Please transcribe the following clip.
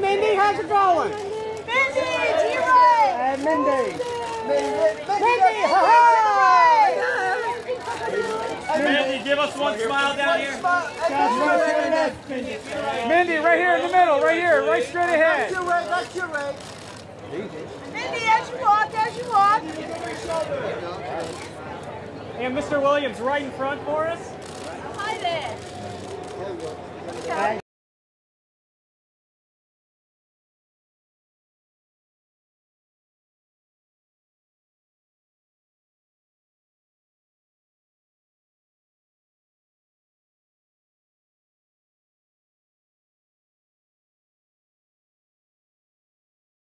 Mindy, how's it going? Mindy, T-Ray! And Mindy. Mindy, Mandy, give us one smile down here. Right Mindy, right here in the middle, right here, right straight ahead. That's your right. Mindy, as you walk, as you walk. And Mr. Williams, right in front for us. Hi there. Okay.